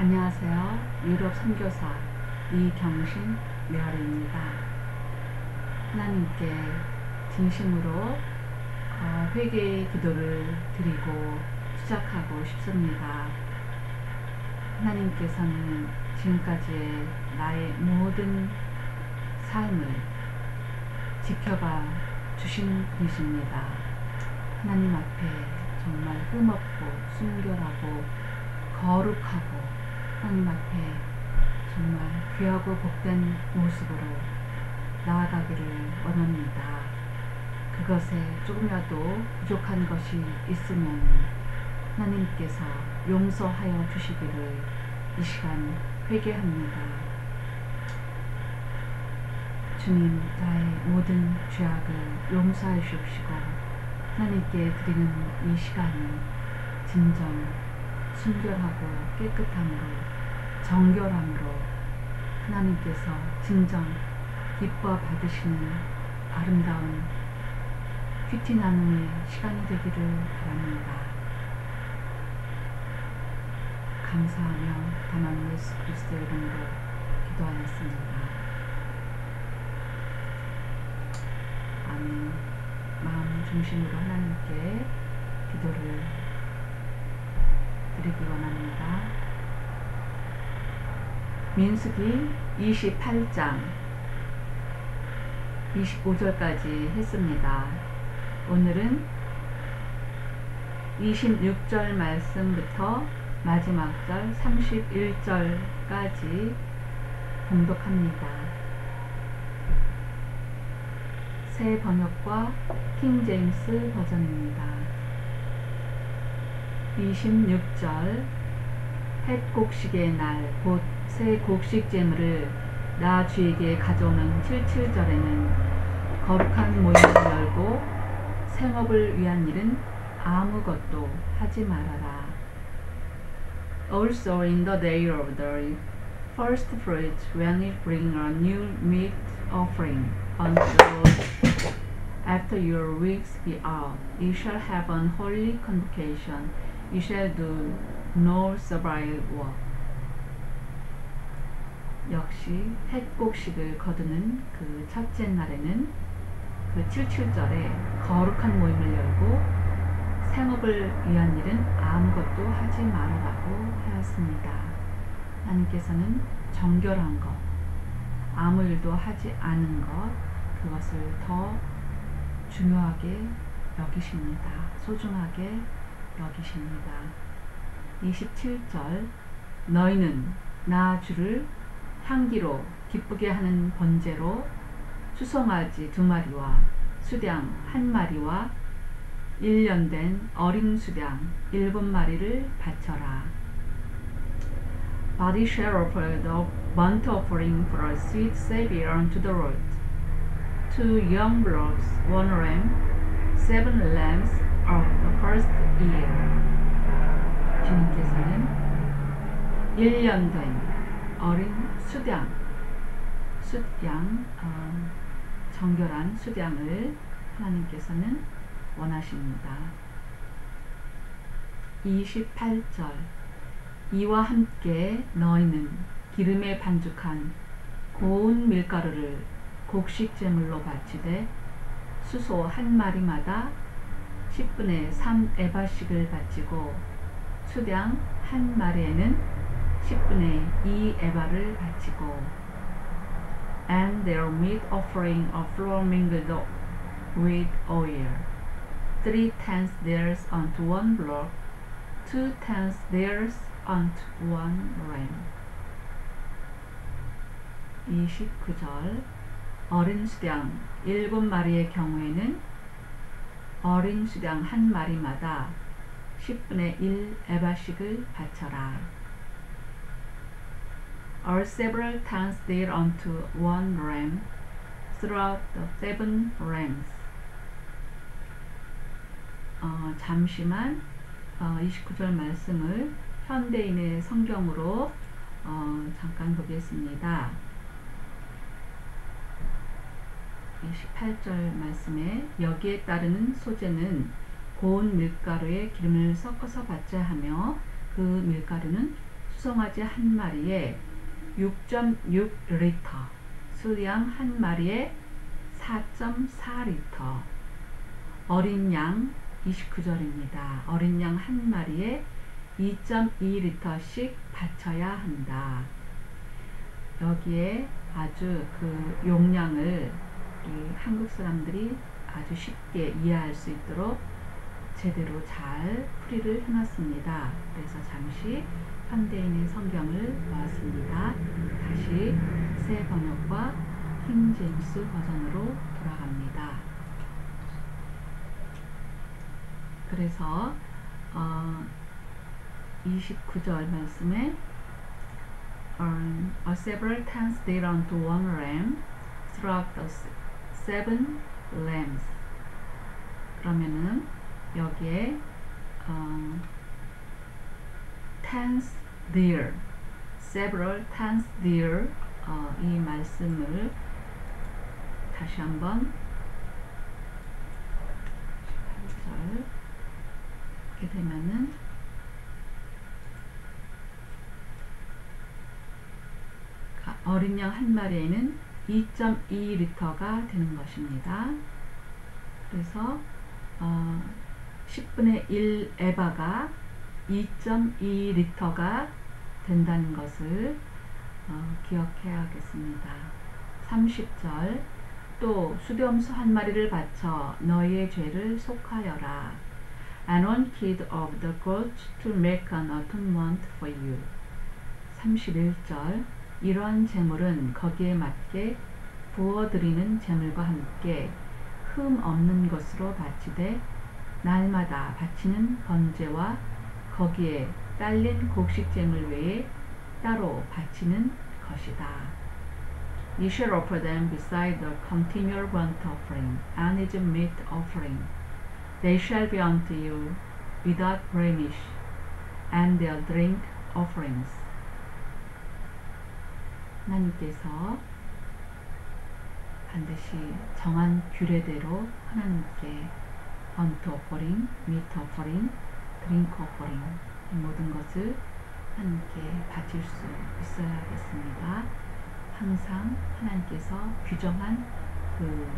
안녕하세요. 유럽 선교사 이경신 멸입니다. 하나님께 진심으로 어, 회개의 기도를 드리고 시작하고 싶습니다. 하나님께서는 지금까지의 나의 모든 삶을 지켜봐 주신 분이십니다. 하나님 앞에 정말 흠없고 순결하고 거룩하고 하나님 앞에 정말 귀하고 복된 모습으로 나아가기를 원합니다. 그것에 조금이라도 부족한 것이 있으면 하나님께서 용서하여 주시기를 이 시간 회개합니다. 주님, 나의 모든 죄악을 용서해 주옵시고 하나님께 드리는 이 시간이 진정 순결하고 깨끗함으로 정결함으로 하나님께서 진정 기뻐 받으시는 아름다운 큐티 나눔의 시간이 되기를 바랍니다. 감사하며 다만 예수 그리스도의 이름으로 기도하였습니다. 아멘. 마음 중심으로 하나님께 기도를 드리기 원합니다. 민수기 28장 25절까지 했습니다. 오늘은 26절 말씀부터 마지막 절 31절까지 공독합니다. 새 번역과 킹 제임스 버전입니다. 26절 햇 곡식의 날 곧 새 곡식 제물을 나 주에게 가져오는 77절에는 거룩한 모임을 열고 생업을 위한 일은 아무것도 하지 말아라. Also in the day of the first fruits when you bring a new meat offering unto the after your weeks be out, you shall have an holy convocation. You shall do no servile work. 역시 햇곡식을 거두는 그 첫째 날에는 그 77절에 거룩한 모임을 열고 생업을 위한 일은 아무것도 하지 말아라고 하였습니다. 하나님께서는 정결한 것, 아무 일도 하지 않은 것, 그것을 더 중요하게 여기십니다. 소중하게 여기십니다. 27절 너희는 나 주를 향기로 기쁘게 하는 번제로 수송아지 두 마리와 수량 한 마리와 1년 된 어린 수량 일곱 마리를 바쳐라. Body shall offer the burnt offering for a sweet savor unto the Lord. Two young bullocks, one ram, seven lambs of the first year. 주님께서는 1년 된 어린 수량, 숫양, 어, 정결한 수량을 하나님께서는 원하십니다. 28절 이와 함께 너희는 기름에 반죽한 고운 밀가루를 곡식 제물로 바치되 수소 한 마리마다 10분의 3 에바씩을 바치고 수량 한 마리에는 10분의 2 에바를 바치고 and their meat offering of flour mingled with oil three tenths theirs unto one block two tenths theirs unto one ram 29절 어린 수량 일곱 마리의 경우에는 어린 수량 한 마리마다 10분의 1 에바씩을 바쳐라. Or several times there unto one ram throughout the seven rams. 어, 잠시만 어, 29절 말씀을 현대인의 성경으로 어, 잠깐 보겠습니다. 18절 말씀에 여기에 따르는 소재는 고운 밀가루에 기름을 섞어서 받자 하며 그 밀가루는 수송아지 한 마리에 6.6리터, 수양 한 마리에 4.4리터, 어린 양 29절입니다. 어린 양 한 마리에 2.2리터씩 바쳐야 한다. 여기에 아주 그 용량을 한국 사람들이 아주 쉽게 이해할 수 있도록 제대로 잘 풀이를 해놨습니다. 그래서 잠시 현대인의 성경을 보았습니다. 다시 새 번역과 킹 제임스 버전으로 돌아갑니다. 그래서 어, 29절 말씀에 um, several tens did unto one ram throughout the seven lambs 그러면은 여기에 어, tens deer, several tens deer 어, 이 말씀을 다시 한번 18절 이렇게 되면은 어린 양 한 마리에는 2.2리터가 되는 것입니다. 그래서 어, 10분의 1 에바가 2.2리터가 된다는 것을 어, 기억해야겠습니다. 30절 또 수렴수 한 마리를 바쳐 너희의 죄를 속하여라. And one kid of the goat to make an atonement for you. 31절 이러한 제물은 거기에 맞게 부어드리는 제물과 함께 흠 없는 것으로 바치되 날마다 바치는 번제와 거기에 딸린 곡식잼을 외에 따로 바치는 것이다. You shall offer them beside the continual burnt offering and its meat offering. They shall be unto you without blemish, and their drink offerings. 하나님께서 반드시 정한 규례대로 하나님께 burnt offering, meat offering, offering 이 모든 것을 하나님께 바칠 수 있어야겠습니다. 항상 하나님께서 규정한 그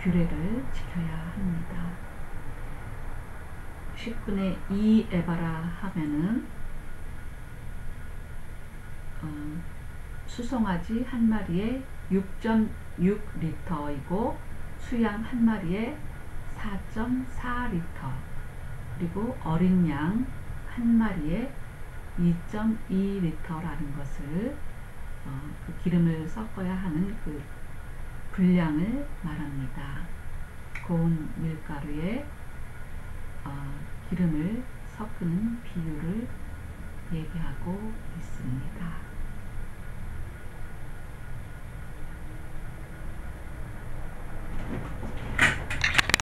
규례를 지켜야 합니다. 10분의 2 에바라 하면은 어, 수송아지 한 마리에 6.6리터이고 수양 한 마리에 4.4리터 그리고 어린 양 한 마리에 2.2리터라는 것을 어, 그 기름을 섞어야 하는 그 분량을 말합니다. 고운 밀가루에 어, 기름을 섞는 비율을 얘기하고 있습니다.